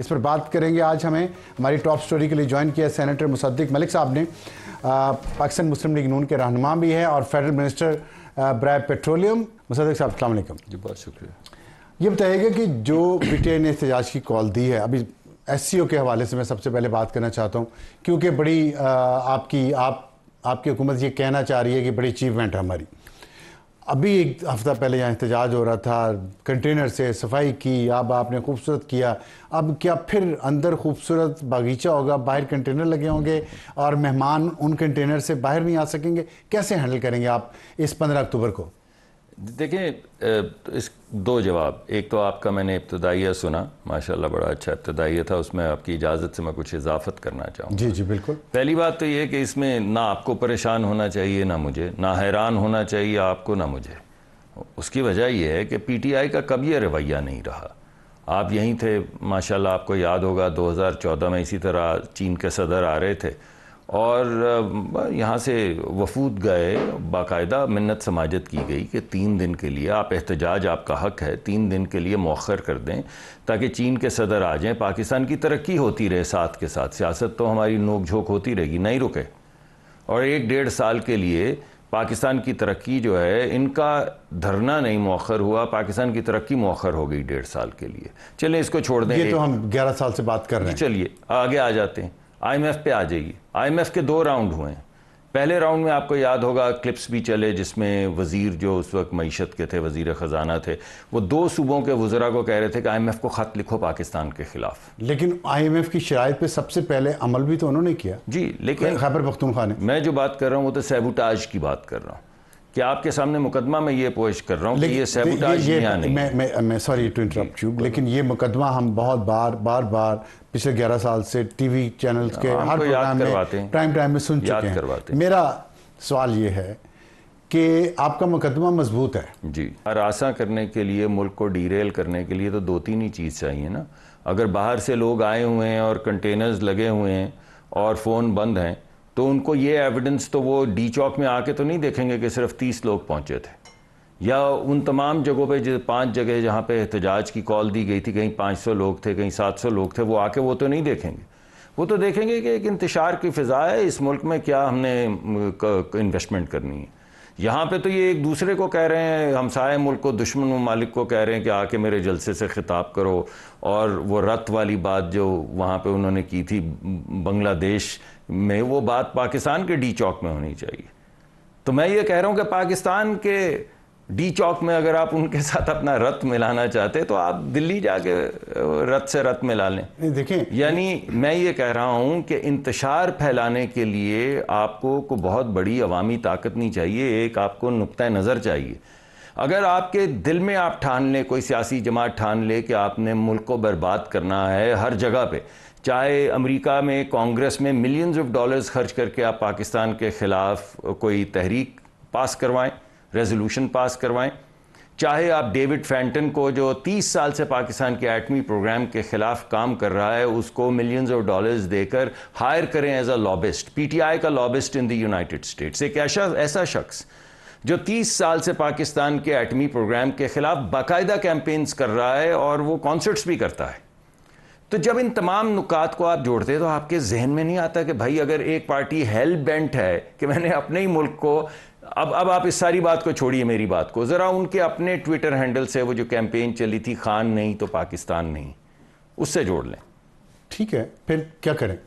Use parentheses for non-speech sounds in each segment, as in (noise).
इस पर बात करेंगे। आज हमें हमारी टॉप स्टोरी के लिए ज्वाइन किया सेनेटर मुसद्दिक मलिक साहब ने। पाकिस्तान मुस्लिम लीग नून के रहनुमा भी हैं और फेडरल मिनिस्टर ब्राय पेट्रोलियम। मुसद्दिक साहब अलैक्म जी बहुत शुक्रिया। ये बताइएगा कि जो ब्रिटेन ने एहतजाज की कॉल दी है अभी एससीओ के हवाले से मैं सबसे पहले बात करना चाहता हूँ क्योंकि बड़ी आ, आपकी आप आपकी हुकूमत ये कहना चाह रही है कि बड़ी अचीवमेंट है हमारी। अभी एक हफ़्ता पहले यहाँ एहतजाज हो रहा था, कंटेनर से सफ़ाई की, अब आपने खूबसूरत किया। अब क्या फिर अंदर खूबसूरत बागीचा होगा, बाहर कंटेनर लगे होंगे और मेहमान उन कंटेनर से बाहर नहीं आ सकेंगे? कैसे हैंडल करेंगे आप इस पंद्रह अक्टूबर को? देखें इस दो जवाब। एक तो आपका मैंने इब्तदाइया सुना माशाल्लाह बड़ा अच्छा इब्तदाइया था उसमें आपकी इजाज़त से मैं कुछ इजाफत करना चाहूँ जी जी बिल्कुल। पहली बात तो ये कि इसमें ना आपको परेशान होना चाहिए ना मुझे। ना हैरान होना चाहिए आपको ना मुझे। उसकी वजह यह है कि पीटीआई का कभी रवैया नहीं रहा। आप यहीं थे माशाल्लाह आपको याद होगा 2014 में इसी तरह चीन के सदर आ रहे थे। और यहाँ से वफूद गए बाकायदा मन्नत समाजत की गई कि तीन दिन के लिए आप एहतजाज आपका हक है तीन दिन के लिए मौखर कर दें ताकि चीन के सदर आ जाएँ पाकिस्तान की तरक्की होती रहे साथ के साथ। सियासत तो हमारी नोक झोंक होती रहेगी नहीं रुके। और एक डेढ़ साल के लिए पाकिस्तान की तरक्की जो है इनका धरना नहीं मौखर हुआ पाकिस्तान की तरक्की मौखर हो गई डेढ़ साल के लिए। चलिए इसको छोड़ दें ये तो हम ग्यारह साल से बात कर रहे हैं। चलिए आगे आ जाते हैं। आईएमएफ पे आ जाइए आईएमएफ के दो राउंड हुए हैं। पहले राउंड में आपको याद होगा क्लिप्स भी चले जिसमें वज़ीर जो उस वक्त मीशत के थे वज़ीर ख़जाना थे वो दो सूबों के वजरा को कह रहे थे कि आई एम एफ़ को ख़त लिखो पाकिस्तान के खिलाफ। लेकिन आई एम एफ़ की शरात पर सबसे पहले अमल भी तो उन्होंने किया। जी लेकिन खैबर पख्तूनखा ने। मैं जो बात कर रहा हूँ वो तो सेबुटाज की बात कर रहा हूँ। कि आपके सामने मुकदमा में ये पोश कर रहा हूँ कि ये सेबुटाज ये, ये नहीं मैं मैं मैं सॉरी टू इंटरप्ट यू लेकिन ये मुकदमा हम बहुत बार बार बार पिछले 11 साल से टीवी चैनल्स के हर प्रोग्राम में टाइम टाइम में सुन चुके हैं। मेरा सवाल ये है कि आपका मुकदमा मज़बूत है? जी। आसा करने के लिए मुल्क को डीरेल करने के लिए तो दो तीन ही चीज़ चाहिए ना। अगर बाहर से लोग आए हुए हैं और कंटेनर्स लगे हुए हैं और फ़ोन बंद हैं तो उनको ये एविडेंस तो वो डी चौक में आके तो नहीं देखेंगे कि सिर्फ़ तीस लोग पहुँचे थे। या उन तमाम जगहों पे जो पाँच जगह जहाँ पे एहतजाज की कॉल दी गई थी, कहीं 500 लोग थे, कहीं 700 लोग थे, वो आके वो तो नहीं देखेंगे। वो तो देखेंगे कि एक इंतशार की फ़िज़ा है, इस मुल्क में क्या हमने इन्वेस्टमेंट करनी है। यहाँ पे तो ये एक दूसरे को कह रहे हैं हमसाए मुल्क को, दुश्मन ममालिक को कह रहे हैं कि आके मेरे जलसे से ख़िताब करो। और वो रत वाली बात जो वहाँ पे उन्होंने की थी बांग्लादेश में वो बात पाकिस्तान के डी चौक में होनी चाहिए। तो मैं ये कह रहा हूँ कि पाकिस्तान के डी चौक में अगर आप उनके साथ अपना रत मिलाना चाहते तो आप दिल्ली जाके रत से रत मिला लें। देखें यानी मैं ये कह रहा हूँ कि इंतशार फैलाने के लिए आपको को बहुत बड़ी अवामी ताकत नहीं चाहिए एक आपको नुक़ नज़र चाहिए। अगर आपके दिल में आप ठान लें कोई सियासी जमात ठान ले कि आपने मुल्क को बर्बाद करना है हर जगह पे चाहे अमेरिका में, कांग्रेस में मिलियंस ऑफ़ डॉलर्स खर्च करके आप पाकिस्तान के ख़िलाफ़ कोई तहरीक पास करवाएँ रेजोल्यूशन पास करवाएँ। चाहे आप डेविड फैंटन को, जो 30 साल से पाकिस्तान के एटमी प्रोग्राम के खिलाफ काम कर रहा है, उसको मिलियंस ऑफ़ डॉलर्स देकर हायर करें एज अ लॉबिस्ट पीटीआई का lobbyist in the United States एक ऐसा ऐसा शख्स, जो 30 साल से पाकिस्तान के एटमी प्रोग्राम के खिलाफ बाकायदा कैंपेन्स कर रहा है और वो कॉन्सर्ट्स भी करता है। तो जब इन तमाम नुकात को आप जोड़ते हैं तो आपके जहन में नहीं आता कि भाई अगर एक पार्टी हेल्प बेंट है कि मैंने अपने ही मुल्क को अब अब आप इस सारी बात को छोड़िए मेरी बात को। ज़रा उनके अपने ट्विटर हैंडल से वो जो कैंपेन चली थी खान नहीं तो पाकिस्तान नहीं उससे जोड़ लें। ठीक है फिर क्या करें?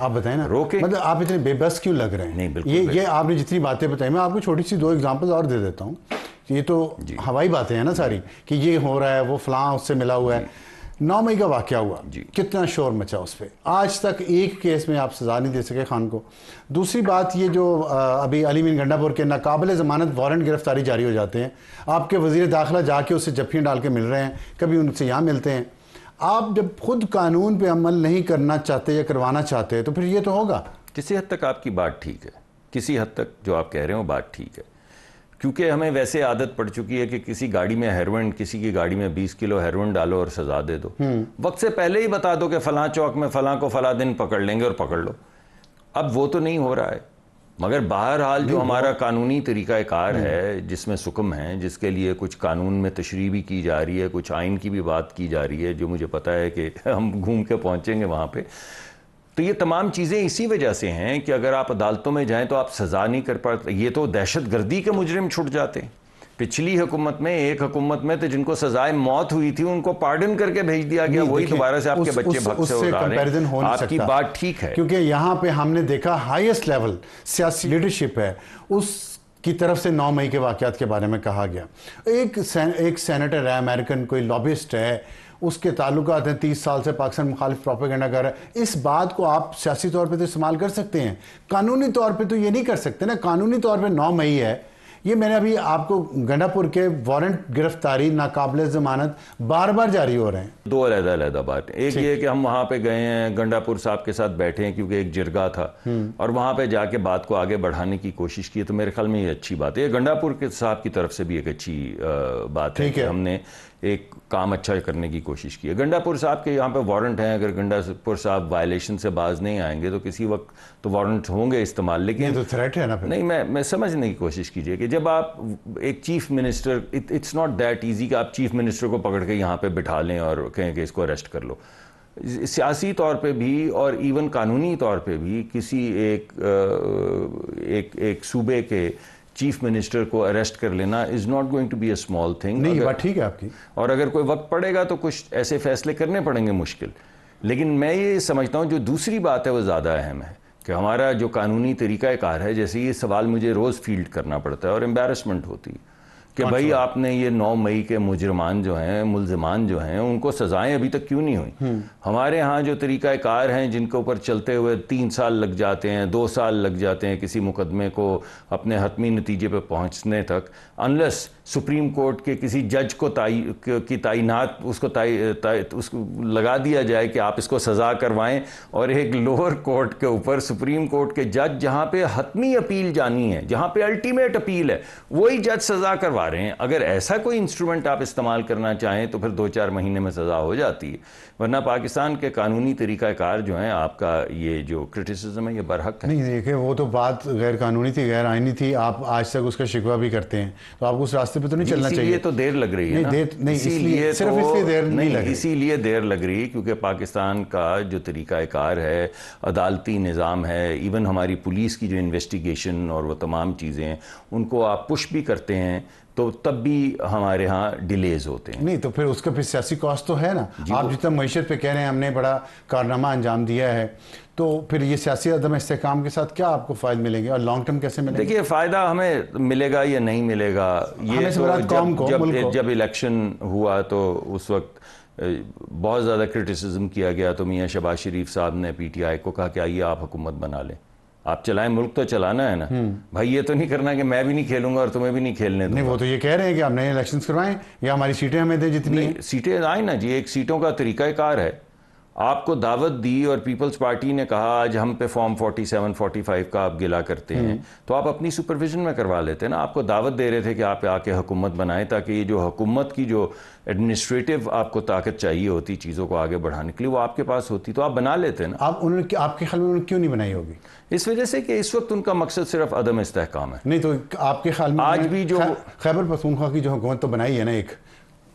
आप बताएँ ना। रोके। मतलब आप इतने बेबस क्यों लग रहे हैं? नहीं बिल्कुल ये ये आपने जितनी बातें बताई मैं आपको छोटी सी दो एग्जांपल्स और दे देता हूँ। ये तो हवाई बातें हैं ना सारी कि ये हो रहा है वो फलां उससे मिला हुआ है। नौ मई का वाक्य हुआ। जी। कितना शोर मचा उस पर आज तक एक केस में आप सजा नहीं दे सके खान को। दूसरी बात ये जो अभी अली मिन गंडापुर के नाकबिल ज़मानत वारंट गिरफ्तारी जारी हो जाते हैं। आपके वज़ीर दाखिला जाके उससे जफ्फियाँ डाल के मिल रहे हैं कभी उनसे यहाँ मिलते हैं। आप जब खुद कानून पर अमल नहीं करना चाहते या करवाना चाहते तो फिर ये तो होगा। किसी हद तक आपकी बात ठीक है। किसी हद तक जो आप कह रहे हो बात ठीक है। क्योंकि हमें वैसे आदत पड़ चुकी है कि किसी गाड़ी में हेरोइन किसी की गाड़ी में 20 किलो हेरोइन डालो और सजा दे दो हम्म। वक्त से पहले ही बता दो कि फलां चौक में फलां को फला दिन पकड़ लेंगे और पकड़ लो अब वो तो नहीं हो रहा है मगर बहरहाल जो हमारा कानूनी तरीक़ाकार हम्म। है जिसमें सुकम है जिसके लिए कुछ कानून में तशरी भी की जा रही है कुछ आइन की भी बात की जा रही है जो मुझे पता है कि (laughs) हम घूम के पहुँचेंगे वहाँ पर तो ये तमाम चीज़ें इसी वजह से हैं कि अगर आप अदालतों में जाएँ तो आप सज़ा नहीं कर पाते ये तो दहशत गर्दी के मुजरिम छुट जाते। पिछली हुकूमत में एक हुकूमत में तो जिनको सजाए मौत हुई थी उनको पार्डन करके भेज दिया गया वही दोबारा से आपके बच्चे भक्त से उड़ा रहे हो आपकी बात ठीक है। क्योंकि यहाँ पे हमने देखा हाईएस्ट लेवल सियासी लीडरशिप है। उस की तरफ़ से 9 मई के वाकयात के बारे में कहा गया। एक एक सेनेटर है अमेरिकन कोई लॉबिस्ट है उसके ताल्लुक हैं तीस साल से पाकिस्तान मुखालिफ प्रोपेगेंडा कर रहा है। इस बात को आप सियासी तौर पे तो इस्तेमाल कर सकते हैं। कानूनी तौर पे तो ये नहीं कर सकते ना। कानूनी तौर पे नौ मई है। ये मैंने अभी आपको गंडापुर के वारंट गिरफ्तारी नाकाबले जमानत बार बार जारी हो रहे हैं। दो अलहदा अलहदा बात। एक ये कि हम वहाँ पे गए हैं गंडापुर साहब के साथ बैठे हैं क्योंकि एक जिरगा था। हम्म। और वहाँ पे जाके बात को आगे बढ़ाने की कोशिश की तो मेरे ख्याल में ये अच्छी बात है। गंडापुर के साहब की तरफ़ से भी एक अच्छी बात है कि हमने एक काम अच्छा करने की कोशिश की है गंडापुर साहब के यहाँ पे वारंट हैं अगर गंडापुर साहब वायलेशन से बाज नहीं आएँगे तो किसी वक्त तो वारंट होंगे इस्तेमाल लेकिन तो थ्रेट है ना फिर। नहीं मैं मैं समझने की कोशिश कीजिए कि जब आप एक chief minister it's not that easy कि आप चीफ मिनिस्टर को पकड़ के यहाँ पे बिठा लें और कहें कि इसको अरेस्ट कर लो सियासी तौर पे भी और इवन कानूनी तौर पे भी किसी एक एक एक सूबे के चीफ मिनिस्टर को अरेस्ट कर लेना is not going to be a small thing नहीं बात ठीक है आपकी। और अगर कोई वक्त पड़ेगा तो कुछ ऐसे फैसले करने पड़ेंगे मुश्किल। लेकिन मैं ये समझता हूँ जो दूसरी बात है वो ज़्यादा अहम है कि हमारा जो कानूनी तरीका कार है जैसे ये सवाल मुझे रोज़ फ़ील्ड करना पड़ता है और एम्बेरसमेंट होती है। कि भाई आपने ये नौ मई के मुजरमान जो हैं मुलजमान जो हैं उनको सजाएँ अभी तक क्यों नहीं हुई हम्म। हमारे यहाँ जो तरीक़ाकार हैं जिनके ऊपर चलते हुए तीन साल लग जाते हैं दो साल लग जाते हैं किसी मुकदमे को अपने हतमी नतीजे पर पहुँचने तक अनलेस सुप्रीम कोर्ट के किसी जज को ताई की तैनात उसको ताई, ताई उसको लगा दिया जाए कि आप इसको सज़ा करवाएँ। और एक लोअर कोर्ट के ऊपर सुप्रीम कोर्ट के जज जहाँ पे हतमी अपील जानी है जहाँ पे अल्टीमेट अपील है वही जज सज़ा करवा रहे हैं। अगर ऐसा कोई इंस्ट्रूमेंट आप इस्तेमाल करना चाहें तो फिर दो चार महीने में सज़ा हो जाती है। वरना पाकिस्तान के कानूनी तरीक़ाकार जो हैं आपका ये जो क्रिटिसिज्म है ये बरहक है। नहीं देखिए वो तो बात गैर कानूनी थी गैर आइनी थी। आप आज तक उसका शिकवा भी करते हैं। तो आपको उस रास्ते पे तो नहीं चलना चाहिए। तो देर लग रही है नहीं, नहीं इसीलिए सिर्फ़ तो, इसलिए देर नहीं, नहीं इसीलिए देर लग रही क्योंकि पाकिस्तान का जो तरीक़ाकार है अदालती निज़ाम है इवन हमारी पुलिस की जो इन्वेस्टिगेशन और वो तमाम चीज़ें उनको आप पुश भी करते हैं तो तब भी हमारे यहाँ डिलेज होते हैं। नहीं तो फिर उसका फिर सियासी कॉस्ट तो है ना। आप जितना मीशत पे कह रहे हैं हमने बड़ा कारनामा अंजाम दिया है तो फिर ये सियासी अदम इसकाम के साथ क्या आपको फ़ायदे मिलेंगे और लॉन्ग टर्म कैसे मिलेगा? देखिए फ़ायदा हमें मिलेगा या नहीं मिलेगा ये तो जब, को, जब, जब इलेक्शन हुआ तो उस वक्त बहुत ज़्यादा क्रिटिसिज्म किया गया तो मियाँ शबाज शरीफ साहब ने पीटीआई को कहा कि आइए आप हुकूमत बना लें। आप चलाएँ मुल्क तो चलाना है ना। हम्म। भाई ये तो नहीं करना कि मैं भी नहीं खेलूँगा और तुम्हें भी नहीं खेलने नहीं वो तो ये कह रहे हैं कि आप नए इलेक्शन करवाएँ या हमारी सीटें हमें दें जितनी सीटें आए ना जी एक सीटों का तरीक़ाकार है। आपको दावत दी और पीपल्स पार्टी ने कहा आज हम पे फॉर्म 47 45 का आप गिला करते हैं। हम्म। तो आप अपनी सुपरविजन में करवा लेते हैं ना। आपको दावत दे रहे थे कि आप आके हुकूमत बनाएँ ताकि ये जो हुकूमत की जो एडमिनिस्ट्रेटिव आपको ताकत चाहिए होती चीज़ों को आगे बढ़ाने के लिए वो आपके पास होती। तो आप बना लेते ना। आप उन्होंने आपके ख्याल में उन्होंने क्यों नहीं बनाई होगी? इस वजह से कि इस वक्त उनका मकसद सिर्फ़ अदम इस्तेकाम है। नहीं तो आपके ख्याल में आज भी जो खैबर पसूनखा की जो हुकूमत तो बनाई है ना एक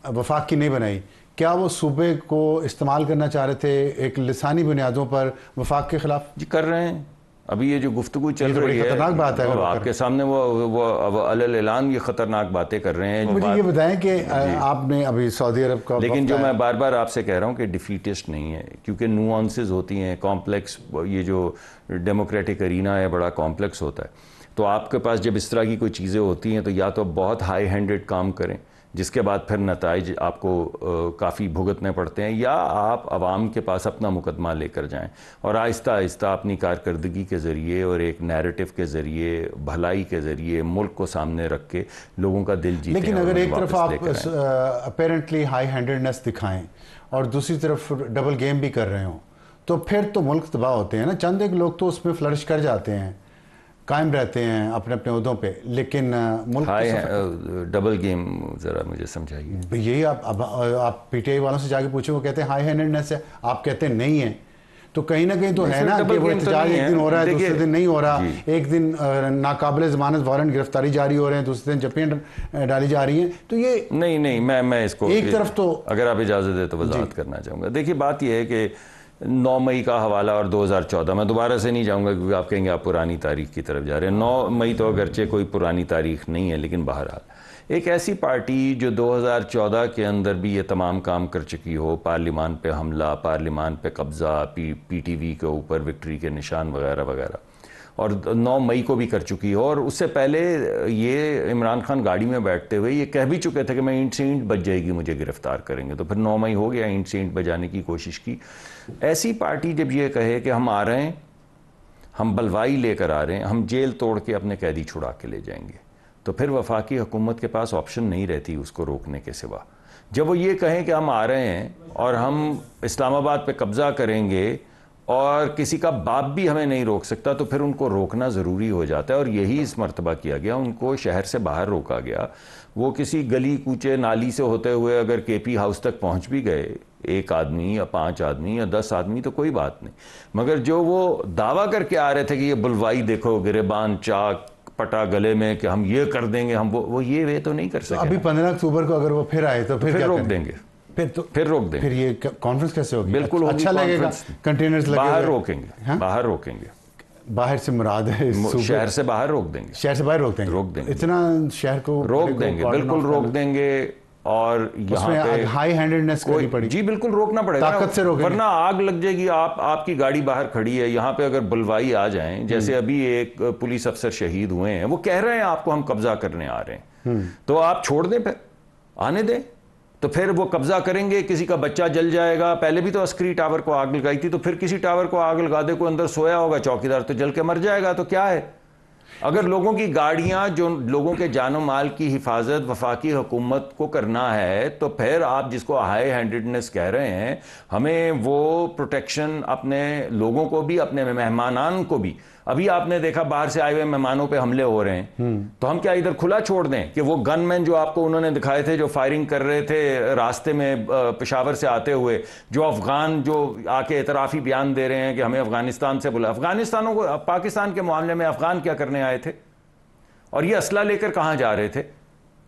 वफाक की नहीं बनाई। क्या वो सूबे को इस्तेमाल करना चाह रहे थे एक लसानी बुनियादों पर वफाक के खिलाफ? जी कर रहे हैं। अभी ये जो गुफ्तु चल तो रही है खतरनाक बात है आपके सामने वो वो अल ऐलान ये खतरनाक बातें कर रहे हैं मुझे ये बताएँ कि आपने अभी सऊदी अरब का लेकिन जो मैं बार बार आपसे कह रहा हूँ कि डिफीटिस्ट नहीं है क्योंकि नुआंसेस होती हैं कॉम्प्लेक्स ये जो डेमोक्रेटिक अरीना है बड़ा कॉम्प्लेक्स होता है। तो आपके पास जब इस तरह की कोई चीज़ें होती हैं तो या तो बहुत हाई हैंडेड काम करें जिसके बाद फिर नतज आपको काफ़ी भुगतने पड़ते हैं या आप आवाम के पास अपना मुकदमा लेकर जाएँ। और आहिस्ता आहिस्ता अपनी कारकर्दगी के ज़रिए और एक नैरेटिव के ज़रिए भलाई के ज़रिए मुल्क को सामने रख के लोगों का दिल जीते लेकिन अगर एक तरफ़ आप अपेरेंटली हाई हैंडेडनेस दिखाएँ और दूसरी तरफ़ डबल गेम भी कर रहे हो तो फिर तो मुल्क तबाह होते हैं ना। चंद एक लोग तो उसमें फ्लरिश कर जाते हैं। कायम रहते हैं अपने अपने उहदों पे लेकिन मुल्क हाई डबल गेम ज़रा मुझे समझाइए। यही आप अब आप पीटीआई वालों से जाके पूछे वो कहते हैं हाई हैंडेडनेस है आप कहते हैं नहीं है। तो कहीं ना कहीं तो है ना कि वो एहतजाज एक दिन हो रहा है दूसरे दिन नहीं हो रहा। एक दिन नाकाबिल जमानत वारंट गिरफ्तारी जारी हो रहे हैं दूसरे दिन जपियाँ डाली जा रही हैं। तो ये नहीं नहीं मैं मैं इसको एक तरफ़ तो अगर आप इजाज़त दे तो वजाहत करना चाहूँगा। देखिए बात यह है कि नौ मई का हवाला और 2014 मैं दोबारा से नहीं जाऊँगा क्योंकि आप कहेंगे आप पुरानी तारीख की तरफ़ जा रहे हैं। नौ मई तो अगरचे कोई पुरानी तारीख नहीं है, लेकिन बहरहाल। एक ऐसी पार्टी जो 2014 के अंदर भी ये तमाम काम कर चुकी हो, पार्लिमान पे हमला, पार्लिमान पे कब्ज़ा, पी पीटीवी के ऊपर विक्ट्री के निशान वगैरह वगैरह। और 9 मई को भी कर चुकी हो। और उससे पहले ये इमरान खान गाड़ी में बैठते हुए ये कह भी चुके थे कि मैं ईंट से ईंट बच जाएगी, मुझे गिरफ़्तार करेंगे। तो फिर 9 मई हो गया, ईंट से ईंट बजाने की कोशिश की। ऐसी पार्टी जब ये कहे कि हम आ रहे हैं, हम बलवाई लेकर आ रहे हैं, हम जेल तोड़ के अपने कैदी छुड़ा के ले जाएँगे तो फिर वफाकी हुकूमत के पास ऑप्शन नहीं रहती उसको रोकने के सिवा। जब वो ये कहें कि हम आ रहे हैं और हम इस्लामाबाद पे कब्ज़ा करेंगे और किसी का बाप भी हमें नहीं रोक सकता तो फिर उनको रोकना ज़रूरी हो जाता है। और यही इस मरतबा किया गया। उनको शहर से बाहर रोका गया। वो किसी गली कूचे नाली से होते हुए अगर के पी हाउस तक पहुँच भी गए एक आदमी या पाँच आदमी या दस आदमी तो कोई बात नहीं। मगर जो वो दावा करके आ रहे थे कि ये बुलवाई देखो गिरेबान चाक पटा गले में कि हम ये कर देंगे हम वो वो ये वे तो नहीं कर तो सकते तो अभी पंद्रह अक्टूबर को अगर वो फिर आए तो फिर, तो फिर रोक देंगे। फिर तो फिर रोक देंगे। फिर ये कॉन्फ्रेंस कैसे होगी? बिल्कुल अच्छा लगेगा। कंटेनर्स बाहर रोकेंगे। हा? बाहर रोकेंगे। बाहर से मुराद है शहर से बाहर रोक देंगे। शहर से बाहर रोक देंगे? रोक देंगे। इतना शहर को रोक देंगे। बिल्कुल रोक देंगे और यहाँ पे हाई हैंडेडनेस करनी पड़ी। जी बिल्कुल रोकना पड़ेगा ताकत से रोक वरना आग लग जाएगी। आप आपकी गाड़ी बाहर खड़ी है। यहाँ पे अगर बुलवाई आ जाए जैसे हम्म। अभी एक पुलिस अफसर शहीद हुए हैं वो कह रहे हैं आपको हम कब्जा करने आ रहे हैं। हम्म। तो आप छोड़ दें फिर। आने दें। तो फिर वो कब्जा करेंगे, किसी का बच्चा जल जाएगा। पहले भी तो अस्करी टावर को आग लगाई थी तो फिर किसी टावर को आग लगा दे को अंदर सोया होगा, चौकीदार तो जल के मर जाएगा तो क्या है? अगर लोगों की गाड़ियाँ, जो लोगों के जानो माल की हिफाजत, वफाकी हुकूमत को करना है तो फिर आप जिसको हाई हैंडेडनेस कह रहे हैं, हमें वो प्रोटेक्शन अपने लोगों को भी, अपने मेहमानान को भी अभी आपने देखा बाहर से आए हुए मेहमानों पे हमले हो रहे हैं। हम्म। तो हम क्या इधर खुला छोड़ दें कि वो गनमैन जो आपको उन्होंने दिखाए थे जो फायरिंग कर रहे थे रास्ते में पेशावर से आते हुए जो अफगान जो आके इतराफ़ी बयान दे रहे हैं कि हमें अफ़गानिस्तान से बोला अफगानिस्तानों को पाकिस्तान के मामले में अफगान क्या करने आए थे? और ये असला लेकर कहाँ जा रहे थे?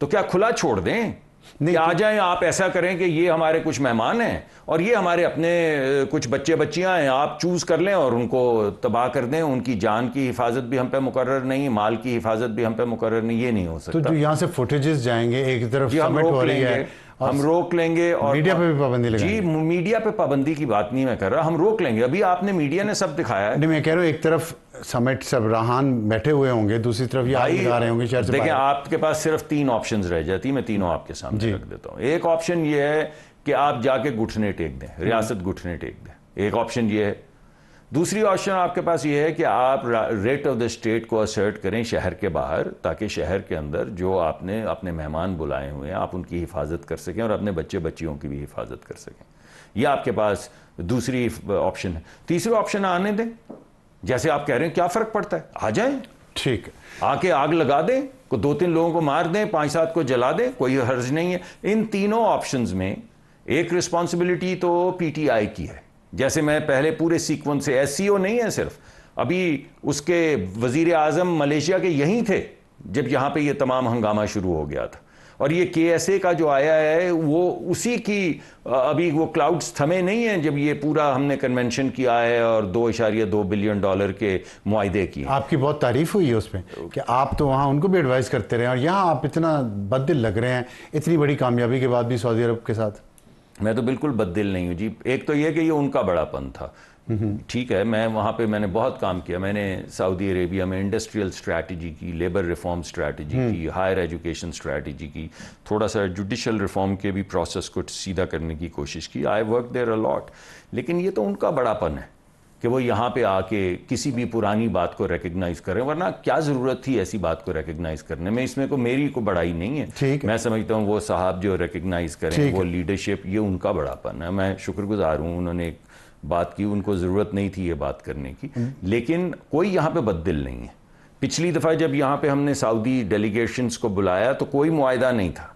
तो क्या खुला छोड़ दें? नहीं आ तो- जाएँ आप ऐसा करें कि ये हमारे कुछ मेहमान हैं और ये हमारे अपने कुछ बच्चे बच्चियाँ हैं आप चूज़ कर लें और उनको तबाह कर दें उनकी जान की हिफाजत भी हम पे मुकर नहीं माल की हिफाजत भी हम पे मुकर नहीं ये नहीं हो सकता। तो जो यहाँ से फुटेजेस जाएँगे एक तरफ़ समिट हो रही है हम रोक लेंगे और मीडिया पे भी पाबंदी जी मीडिया पे पाबंदी की बात नहीं मैं कर रहा हम रोक लेंगे। अभी आपने मीडिया ने सब दिखाया है। नहीं मैं कह रहा हूँ एक तरफ़ समेट सब रहान बैठे हुए होंगे दूसरी तरफ़ ये आगे रहे होंगे शहर से देखिए आपके पास सिर्फ़ तीन ऑप्शन रह जाती मैं तीनों आपके सामने रख देता हूँ। एक ऑप्शन ये है कि आप जाके घुटने टेक दें रियासत घुटने टेक दें। एक ऑप्शन ये है दूसरी ऑप्शन आपके पास ये है कि आप रेट ऑफ़ द स्टेट को असर्ट करें शहर के बाहर ताकि शहर के अंदर जो आपने अपने मेहमान बुलाए हुए हैं आप उनकी हिफाजत कर सकें और अपने बच्चे बच्चियों की भी हिफाजत कर सकें। यह आपके पास दूसरी ऑप्शन है। तीसरी ऑप्शन आने दें। जैसे आप कह रहे हैं क्या फ़र्क पड़ता है? आ जाए। ठीक आके आग लगा दें को दो तीन लोगों को मार दें पाँच सात को जला दें कोई हर्ज नहीं है। इन तीनों ऑप्शंस में एक रिस्पॉन्सिबिलिटी तो पीटीआई की है। जैसे मैं पहले पूरे सीक्वेंस से एस नहीं है सिर्फ़। अभी उसके वज़ीर आज़म मलेशिया के यहीं थे, जब यहाँ पे ये तमाम हंगामा शुरू हो गया था। और ये के का जो आया है, वो उसी की अभी वो क्लाउड्स थमे नहीं हैं, जब ये पूरा हमने कन्वेंशन किया है और दो इशारिया, दो बिलियन डॉलर के मुआदे की आपकी बहुत तारीफ़ हुई है उसमें कि आप तो वहाँ उनको भी एडवाइस करते रहे और यहाँ आप इतना बददिल लग रहे हैं, इतनी बड़ी कामयाबी के बाद भी सऊदी अरब के साथ। मैं तो बिल्कुल बददिल नहीं हूँ जी। एक तो ये कि ये उनका बड़ापन था। ठीक है मैं वहाँ पे मैंने बहुत काम किया। मैंने सऊदी अरेबिया में इंडस्ट्रियल स्ट्रैटेजी की लेबर रिफॉर्म स्ट्रैटेजी की हायर एजुकेशन स्ट्रैटेजी की थोड़ा सा जुडिशल रिफॉर्म के भी प्रोसेस को सीधा करने की कोशिश की। आई वर्क देयर अलॉट लेकिन ये तो उनका बड़ापन है। कि वो यहाँ पे आके किसी भी पुरानी बात को रिकग्नाइज करें वरना क्या ज़रूरत थी ऐसी बात को रिकग्नाइज करने में? इसमें को मेरी को बड़ाई नहीं है। मैं समझता हूँ वो साहब जो रिकग्नाइज करें वो लीडरशिप ये उनका बड़ापन है। मैं शुक्रगुजार हूँ उन्होंने एक बात की उनको ज़रूरत नहीं थी ये बात करने की। हम्म। लेकिन कोई यहाँ पे बददिल नहीं है। पिछली दफ़ा जब यहाँ पे हमने सऊदी डेलीगेशंस को बुलाया तो कोई मुआदा नहीं था।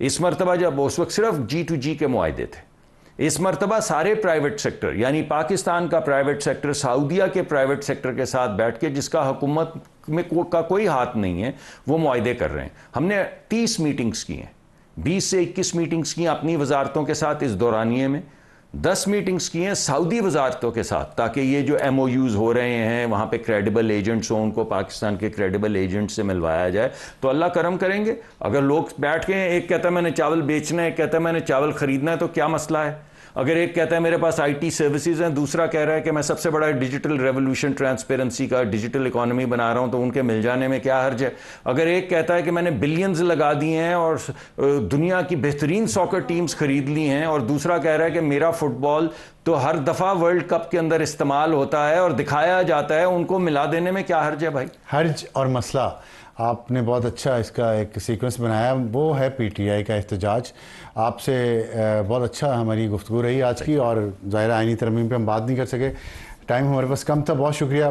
इस मरतबा जब उस वक्त सिर्फ़ जी टू जी के मुआदे थे। इस मरतबा सारे प्राइवेट सेक्टर यानी पाकिस्तान का प्राइवेट सेक्टर सऊदिया के प्राइवेट सेक्टर के साथ बैठ के जिसका हुकूमत में को, का कोई हाथ नहीं है वो मुआदे कर रहे हैं। हमने तीस मीटिंग्स की हैं। बीस से इक्कीस मीटिंग्स की अपनी वजारतों के साथ इस दौरानिए में। दस मीटिंग्स की हैं सऊदी वजारतों के साथ, ताकि ये जो एम ओ यूज़ हो रहे हैं, वहाँ पे क्रेडिबल एजेंट्स हों, उनको पाकिस्तान के क्रेडिबल एजेंट से मिलवाया जाए। तो अल्लाह करम करेंगे। अगर लोग बैठ के एक कहता है, मैंने चावल बेचना है, एक कहता है, मैंने चावल ख़रीदना है तो क्या मसला है? अगर एक कहता है मेरे पास आईटी सर्विसेज़ हैं, दूसरा कह रहा है कि मैं सबसे बड़ा डिजिटल रेवोल्यूशन ट्रांसपेरेंसी का डिजिटल इकोनॉमी बना रहा हूँ तो उनके मिल जाने में क्या हर्ज है? अगर एक कहता है कि मैंने बिलियंस लगा दिए हैं और दुनिया की बेहतरीन सॉकर टीम्स खरीद ली हैं, और दूसरा कह रहा है कि मेरा फुटबॉल तो हर दफ़ा वर्ल्ड कप के अंदर इस्तेमाल होता है और दिखाया जाता है, उनको मिला देने में क्या हर्ज है भाई? हर्ज और मसला। आपने बहुत अच्छा इसका एक सीक्वेंस बनाया। वो है पीटीआई का एहतजाज। आपसे बहुत अच्छा हमारी गुफ्तु रही आज की और ज़ाहिर आइनी तरमीम पर हम बात नहीं कर सके। टाइम हमारे पास कम था। बहुत शुक्रिया।